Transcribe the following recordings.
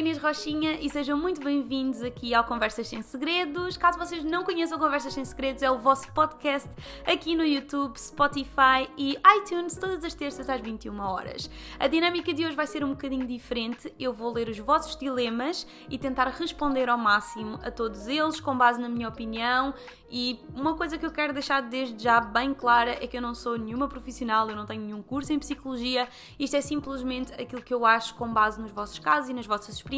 Rochinha e sejam muito bem-vindos aqui ao Conversas Sem Segredos. Caso vocês não conheçam Conversas Sem Segredos, é o vosso podcast aqui no YouTube, Spotify e iTunes, todas as terças às 21 horas. A dinâmica de hoje vai ser um bocadinho diferente. Eu vou ler os vossos dilemas e tentar responder ao máximo a todos eles, com base na minha opinião. E uma coisa que eu quero deixar desde já bem clara é que eu não sou nenhuma profissional, eu não tenho nenhum curso em psicologia, isto é simplesmente aquilo que eu acho com base nos vossos casos e nas vossas experiências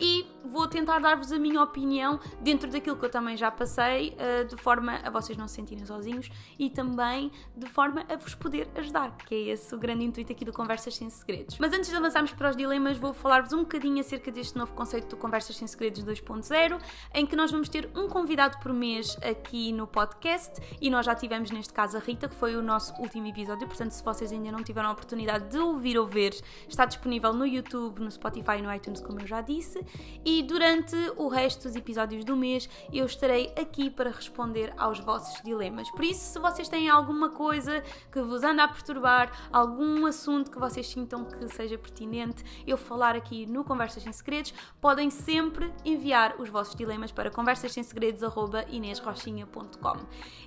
e vou tentar dar-vos a minha opinião dentro daquilo que eu também já passei, uh, de forma a vocês não se sentirem sozinhos e também de forma a vos poder ajudar, que é esse o grande intuito aqui do Conversas Sem Segredos. Mas antes de avançarmos para os dilemas, vou falar-vos um bocadinho acerca deste novo conceito do Conversas Sem Segredos 2.0, em que nós vamos ter um convidado por mês aqui no podcast e nós já tivemos neste caso a Rita, que foi o nosso último episódio, portanto se vocês ainda não tiveram a oportunidade de ouvir ou ver, está disponível no YouTube, no Spotify e no iTunes, como eu já disse, e durante o resto dos episódios do mês eu estarei aqui para responder aos vossos dilemas. Por isso, se vocês têm alguma coisa que vos anda a perturbar, algum assunto que vocês sintam que seja pertinente eu falar aqui no Conversas Sem Segredos, podem sempre enviar os vossos dilemas para conversassemsegredos.inesrochinha.com.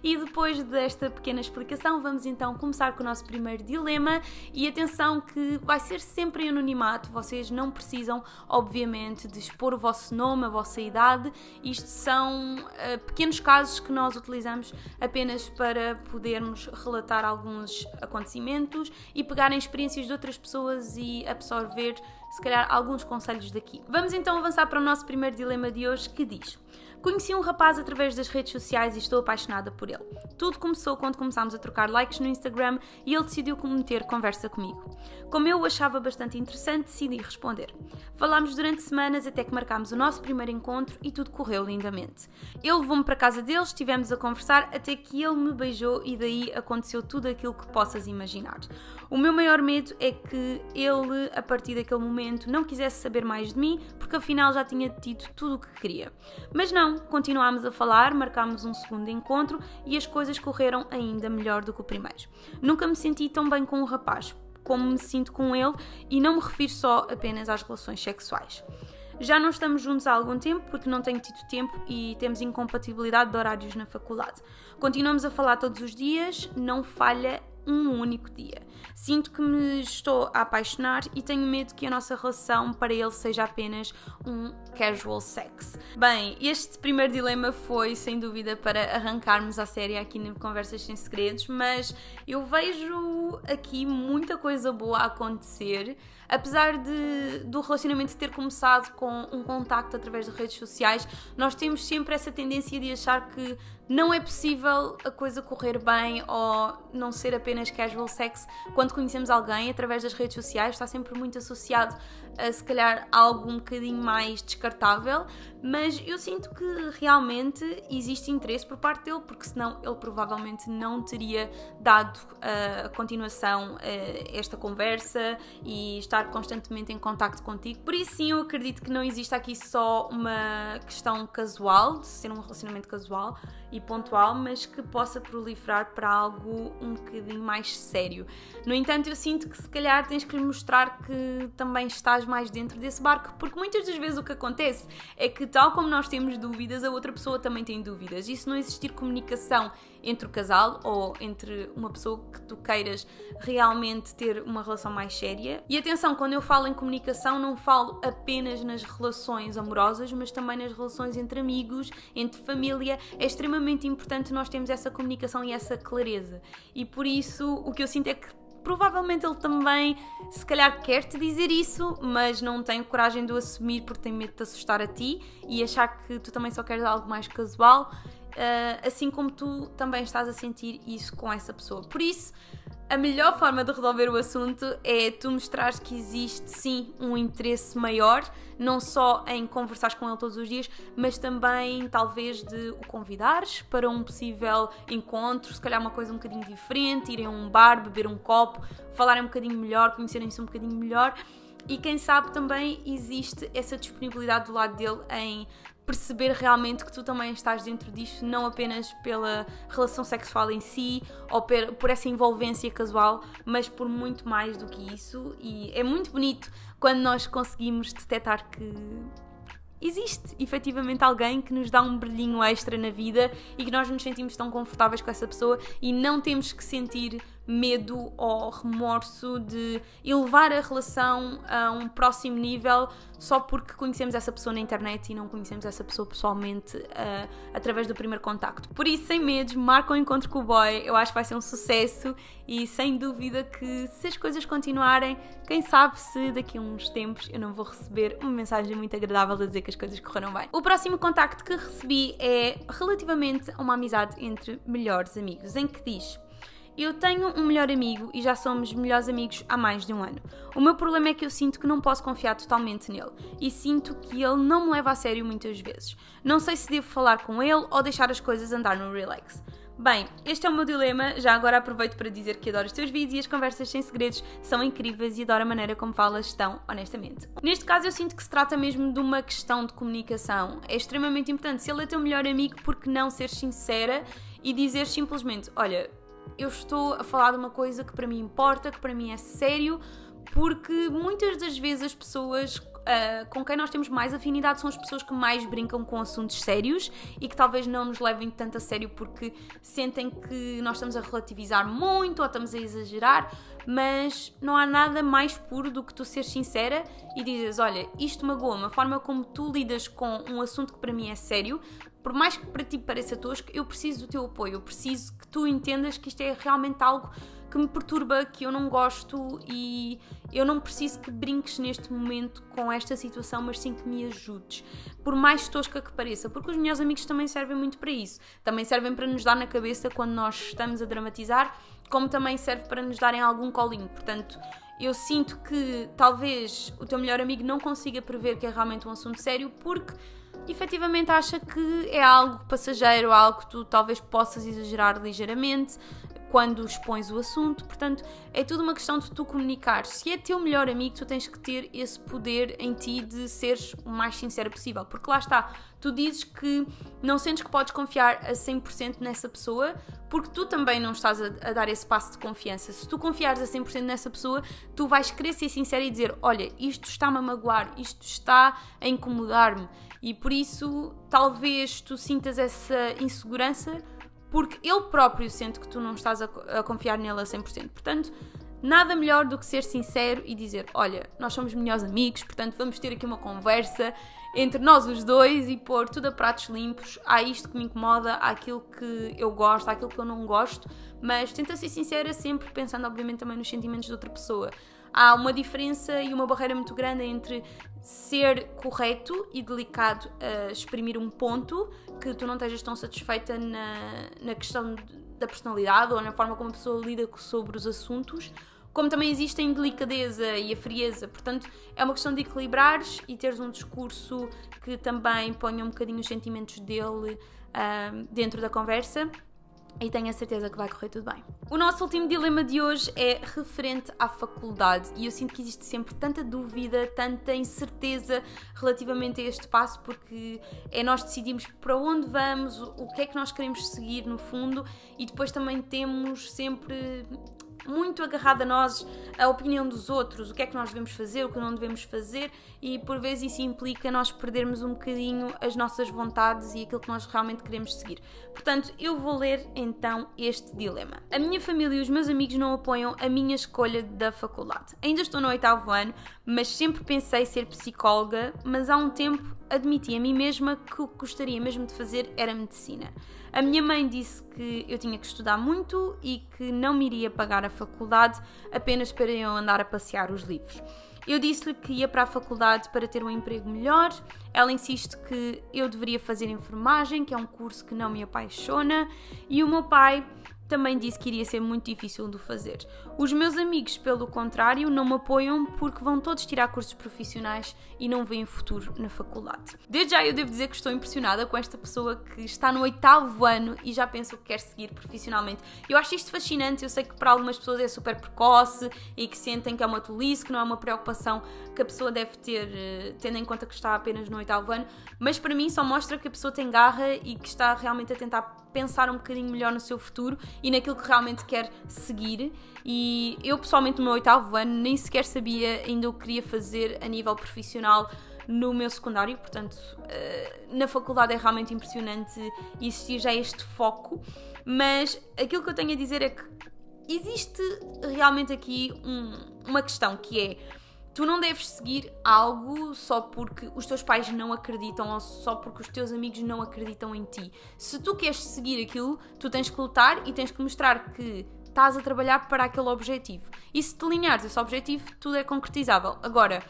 E depois desta pequena explicação, vamos então começar com o nosso primeiro dilema. E atenção que vai ser sempre em anonimato, vocês não precisam, obviamente de expor o vosso nome, a vossa idade. Isto são uh, pequenos casos que nós utilizamos apenas para podermos relatar alguns acontecimentos e pegar em experiências de outras pessoas e absorver, se calhar, alguns conselhos daqui. Vamos então avançar para o nosso primeiro dilema de hoje que diz. Conheci um rapaz através das redes sociais e estou apaixonada por ele. Tudo começou quando começámos a trocar likes no Instagram e ele decidiu meter conversa comigo. Como eu o achava bastante interessante, decidi responder. Falámos durante semanas até que marcámos o nosso primeiro encontro e tudo correu lindamente. Ele levou-me para casa deles, estivemos a conversar até que ele me beijou e daí aconteceu tudo aquilo que possas imaginar. O meu maior medo é que ele, a partir daquele momento, não quisesse saber mais de mim, porque afinal já tinha tido tudo o que queria. Mas não, continuámos a falar, marcámos um segundo encontro e as coisas correram ainda melhor do que o primeiro. Nunca me senti tão bem com o rapaz como me sinto com ele e não me refiro só apenas às relações sexuais. Já não estamos juntos há algum tempo porque não tenho tido tempo e temos incompatibilidade de horários na faculdade. Continuamos a falar todos os dias, não falha um único dia. Sinto que me estou a apaixonar e tenho medo que a nossa relação para ele seja apenas um casual sex. Bem, este primeiro dilema foi sem dúvida para arrancarmos a série aqui no Conversas Sem Segredos, mas eu vejo aqui muita coisa boa a acontecer apesar de, do relacionamento ter começado com um contacto através de redes sociais, nós temos sempre essa tendência de achar que não é possível a coisa correr bem ou não ser apenas casual sex quando conhecemos alguém através das redes sociais, está sempre muito associado a se calhar algo um bocadinho mais descartável, mas eu sinto que realmente existe interesse por parte dele, porque senão ele provavelmente não teria dado uh, a continuação a esta conversa e estar constantemente em contacto contigo. Por isso sim, eu acredito que não existe aqui só uma questão casual, de ser um relacionamento casual e pontual, mas que possa proliferar para algo um bocadinho mais sério. No entanto, eu sinto que se calhar tens que lhe mostrar que também estás mais dentro desse barco, porque muitas das vezes o que acontece é que, tal como nós temos dúvidas, a outra pessoa também tem dúvidas. E se não existir comunicação entre o casal ou entre uma pessoa que tu queiras realmente ter uma relação mais séria. E atenção, quando eu falo em comunicação, não falo apenas nas relações amorosas, mas também nas relações entre amigos, entre família. É extremamente importante nós termos essa comunicação e essa clareza. E por isso, o que eu sinto é que provavelmente ele também, se calhar, quer te dizer isso, mas não tem coragem de o assumir porque tem medo de te assustar a ti e achar que tu também só queres algo mais casual, uh, assim como tu também estás a sentir isso com essa pessoa. Por isso, a melhor forma de resolver o assunto é tu mostrares que existe sim um interesse maior, não só em conversar com ele todos os dias, mas também talvez de o convidares para um possível encontro, se calhar uma coisa um bocadinho diferente, irem a um bar, beber um copo, falarem um bocadinho melhor, conhecerem-se um bocadinho melhor. E quem sabe também existe essa disponibilidade do lado dele em perceber realmente que tu também estás dentro disto, não apenas pela relação sexual em si ou por essa envolvência casual, mas por muito mais do que isso. E é muito bonito quando nós conseguimos detectar que existe efetivamente alguém que nos dá um brilhinho extra na vida e que nós nos sentimos tão confortáveis com essa pessoa e não temos que sentir medo ou remorso de elevar a relação a um próximo nível só porque conhecemos essa pessoa na internet e não conhecemos essa pessoa pessoalmente uh, através do primeiro contacto. Por isso, sem medos, marca um encontro com o boy, eu acho que vai ser um sucesso e sem dúvida que se as coisas continuarem, quem sabe se daqui a uns tempos eu não vou receber uma mensagem muito agradável a dizer que as coisas correram bem. O próximo contacto que recebi é relativamente a uma amizade entre melhores amigos, em que diz eu tenho um melhor amigo e já somos melhores amigos há mais de um ano. O meu problema é que eu sinto que não posso confiar totalmente nele e sinto que ele não me leva a sério muitas vezes. Não sei se devo falar com ele ou deixar as coisas andar no relax. Bem, este é o meu dilema. Já agora aproveito para dizer que adoro os teus vídeos e as conversas sem segredos são incríveis e adoro a maneira como falas tão honestamente. Neste caso, eu sinto que se trata mesmo de uma questão de comunicação. É extremamente importante. Se ele é teu melhor amigo, por que não ser sincera e dizer simplesmente: Olha, eu estou a falar de uma coisa que para mim importa, que para mim é sério, porque muitas das vezes as pessoas uh, com quem nós temos mais afinidade são as pessoas que mais brincam com assuntos sérios e que talvez não nos levem tanto a sério porque sentem que nós estamos a relativizar muito ou estamos a exagerar, mas não há nada mais puro do que tu seres sincera e dizes: Olha, isto magoa-me, a forma como tu lidas com um assunto que para mim é sério, por mais que para ti pareça tosco, eu preciso do teu apoio, eu preciso que tu entendas que isto é realmente algo que me perturba, que eu não gosto e eu não preciso que brinques neste momento com esta situação, mas sim que me ajudes. Por mais tosca que pareça, porque os meus amigos também servem muito para isso. Também servem para nos dar na cabeça quando nós estamos a dramatizar, como também serve para nos darem algum colinho. Portanto, eu sinto que talvez o teu melhor amigo não consiga prever que é realmente um assunto sério, porque efetivamente acha que é algo passageiro, algo que tu talvez possas exagerar ligeiramente quando expões o assunto. Portanto, é tudo uma questão de tu comunicar. Se é teu melhor amigo, tu tens que ter esse poder em ti de seres o mais sincero possível. Porque lá está, tu dizes que não sentes que podes confiar a 100% nessa pessoa, porque tu também não estás a, a, dar esse passo de confiança. Se tu confiares a 100% nessa pessoa, tu vais querer ser sincero e dizer: Olha, isto está-me a magoar, isto está a incomodar-me. E por isso, talvez tu sintas essa insegurança porque ele próprio sente que tu não estás a, a confiar nele a 100%. Portanto, nada melhor do que ser sincero e dizer: Olha, nós somos melhores amigos, portanto, vamos ter aqui uma conversa entre nós os dois e pôr tudo a pratos limpos. Há isto que me incomoda, há aquilo que eu gosto, há aquilo que eu não gosto, mas tenta ser sincera sempre pensando, obviamente, também nos sentimentos de outra pessoa há uma diferença e uma barreira muito grande entre ser correto e delicado a exprimir um ponto que tu não estejas tão satisfeita na, na questão da personalidade ou na forma como a pessoa lida sobre os assuntos, como também existem delicadeza e a frieza. Portanto, é uma questão de equilibrares e teres um discurso que também ponha um bocadinho os sentimentos dele uh, dentro da conversa e tenho a certeza que vai correr tudo bem. O nosso último dilema de hoje é referente à faculdade e eu sinto que existe sempre tanta dúvida, tanta incerteza relativamente a este passo porque é nós decidimos para onde vamos, o que é que nós queremos seguir no fundo e depois também temos sempre muito agarrado a nós, a opinião dos outros, o que é que nós devemos fazer, o que não devemos fazer, e por vezes isso implica nós perdermos um bocadinho as nossas vontades e aquilo que nós realmente queremos seguir. Portanto, eu vou ler então este dilema. A minha família e os meus amigos não apoiam a minha escolha da faculdade. Ainda estou no oitavo ano, mas sempre pensei ser psicóloga, mas há um tempo admiti a mim mesma que o que gostaria mesmo de fazer era medicina. A minha mãe disse que eu tinha que estudar muito e que não me iria pagar a faculdade apenas para eu andar a passear os livros. Eu disse-lhe que ia para a faculdade para ter um emprego melhor. Ela insiste que eu deveria fazer enfermagem, que é um curso que não me apaixona, e o meu pai também disse que iria ser muito difícil de fazer. Os meus amigos, pelo contrário, não me apoiam porque vão todos tirar cursos profissionais e não veem futuro na faculdade. Desde já eu devo dizer que estou impressionada com esta pessoa que está no oitavo ano e já pensa o que quer seguir profissionalmente. Eu acho isto fascinante, eu sei que para algumas pessoas é super precoce e que sentem que é uma tolice, que não é uma preocupação que a pessoa deve ter, eh, tendo em conta que está apenas no oitavo ano, mas para mim só mostra que a pessoa tem garra e que está realmente a tentar pensar um bocadinho melhor no seu futuro e naquilo que realmente quer seguir. E eu, pessoalmente, no meu oitavo ano, nem sequer sabia ainda o que queria fazer a nível profissional no meu secundário, portanto, eh, na faculdade é realmente impressionante existir já este foco, mas aquilo que eu tenho a dizer é que existe realmente aqui um, uma questão que é Tu não deves seguir algo só porque os teus pais não acreditam ou só porque os teus amigos não acreditam em ti. Se tu queres seguir aquilo, tu tens que lutar e tens que mostrar que estás a trabalhar para aquele objetivo. E se te esse objetivo, tudo é concretizável. Agora,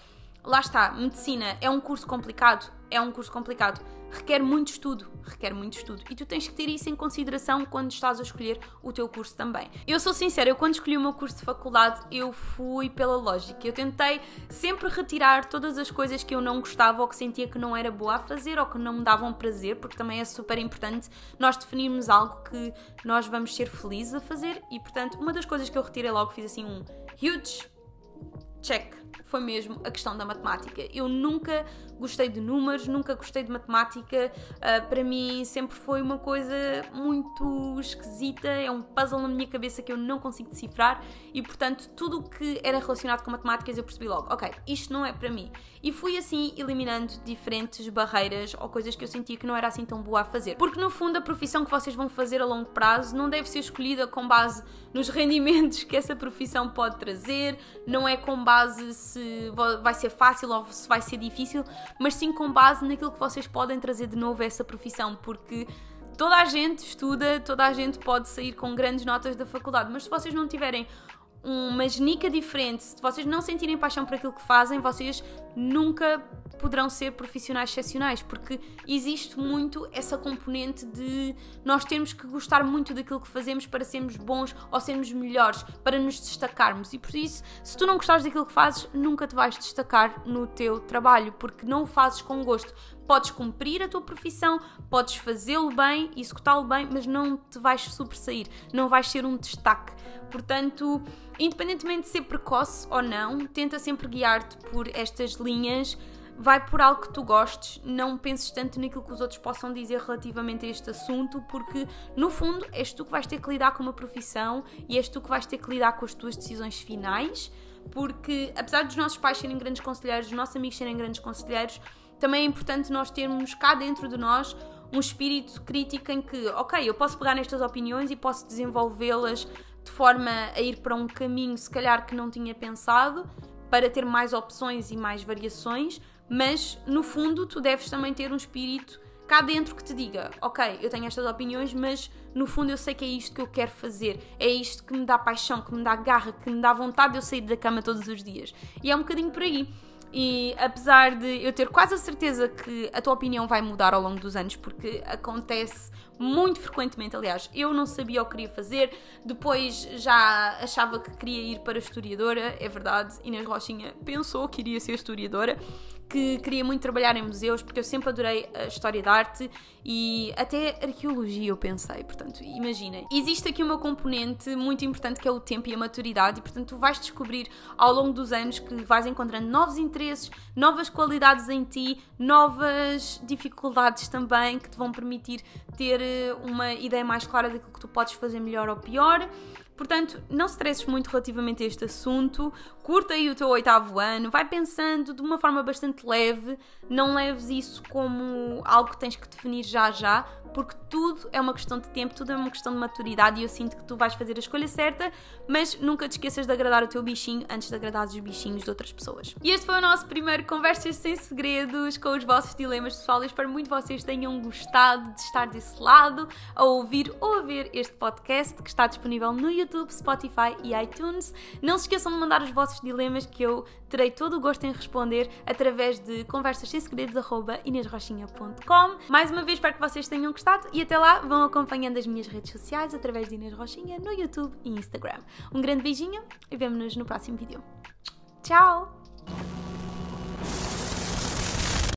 lá está, medicina é um curso complicado? É um curso complicado requer muito estudo, requer muito estudo. E tu tens que ter isso em consideração quando estás a escolher o teu curso também. Eu sou sincera, eu quando escolhi o meu curso de faculdade, eu fui pela lógica. Eu tentei sempre retirar todas as coisas que eu não gostava ou que sentia que não era boa a fazer ou que não me davam prazer, porque também é super importante nós definirmos algo que nós vamos ser felizes a fazer. E portanto, uma das coisas que eu retirei logo, fiz assim um huge check foi mesmo a questão da matemática. Eu nunca gostei de números, nunca gostei de matemática. Uh, para mim sempre foi uma coisa muito esquisita, é um puzzle na minha cabeça que eu não consigo decifrar e, portanto, tudo o que era relacionado com matemáticas eu percebi logo, ok, isto não é para mim. E fui assim eliminando diferentes barreiras ou coisas que eu sentia que não era assim tão boa a fazer. Porque no fundo a profissão que vocês vão fazer a longo prazo não deve ser escolhida com base nos rendimentos que essa profissão pode trazer, não é com base se vai ser fácil ou se vai ser difícil, mas sim com base naquilo que vocês podem trazer de novo a essa profissão, porque toda a gente estuda, toda a gente pode sair com grandes notas da faculdade, mas se vocês não tiverem uma genica diferente, se vocês não sentirem paixão por aquilo que fazem, vocês nunca poderão ser profissionais excepcionais, porque existe muito essa componente de nós termos que gostar muito daquilo que fazemos para sermos bons ou sermos melhores, para nos destacarmos. E por isso, se tu não gostares daquilo que fazes, nunca te vais destacar no teu trabalho, porque não o fazes com gosto. Podes cumprir a tua profissão, podes fazê-lo bem, executá-lo bem, mas não te vais sobressair, não vais ser um destaque. Portanto, independentemente de ser precoce ou não, tenta sempre guiar-te por estas linhas. Vai por algo que tu gostes, não penses tanto naquilo que os outros possam dizer relativamente a este assunto, porque no fundo és tu que vais ter que lidar com uma profissão e és tu que vais ter que lidar com as tuas decisões finais, porque apesar dos nossos pais serem grandes conselheiros, dos nossos amigos serem grandes conselheiros, também é importante nós termos cá dentro de nós um espírito crítico em que, ok, eu posso pegar nestas opiniões e posso desenvolvê-las de forma a ir para um caminho, se calhar, que não tinha pensado, para ter mais opções e mais variações, mas no fundo tu deves também ter um espírito cá dentro que te diga: Ok, eu tenho estas opiniões, mas no fundo eu sei que é isto que eu quero fazer, é isto que me dá paixão, que me dá garra, que me dá vontade de eu sair da cama todos os dias. E é um bocadinho por aí. E apesar de eu ter quase a certeza que a tua opinião vai mudar ao longo dos anos, porque acontece muito frequentemente, aliás, eu não sabia o que queria fazer, depois já achava que queria ir para historiadora, é verdade, Inês Rochinha pensou que iria ser historiadora, que queria muito trabalhar em museus, porque eu sempre adorei a história da arte e até arqueologia eu pensei, portanto, imaginem. Existe aqui uma componente muito importante que é o tempo e a maturidade e, portanto, tu vais descobrir ao longo dos anos que vais encontrando novos interesses, novas qualidades em ti, novas dificuldades também que te vão permitir ter eh, uma ideia mais clara daquilo que tu podes fazer melhor ou pior. Portanto, não stresses muito relativamente a este assunto, curta aí o teu oitavo ano, vai pensando de uma forma bastante leve, não leves isso como algo que tens que definir já já, porque tudo é uma questão de tempo, tudo é uma questão de maturidade e eu sinto que tu vais fazer a escolha certa, mas nunca te esqueças de agradar o teu bichinho antes de agradar os bichinhos de outras pessoas. E este foi o nosso primeiro Conversas Sem Segredos com os vossos dilemas pessoal. Eu espero muito que vocês tenham gostado de estar desse lado, a ouvir ou a ver este podcast que está disponível no YouTube, Spotify e iTunes. Não se esqueçam de mandar os vossos dilemas que eu terei todo o gosto em responder através de conversas sem segredos@inesrochinha.com. Mais uma vez espero que vocês tenham gostado e até lá vão acompanhando as minhas redes sociais através de Inês Rochinha no YouTube e Instagram. Um grande beijinho e vemo-nos no próximo vídeo. Tchau!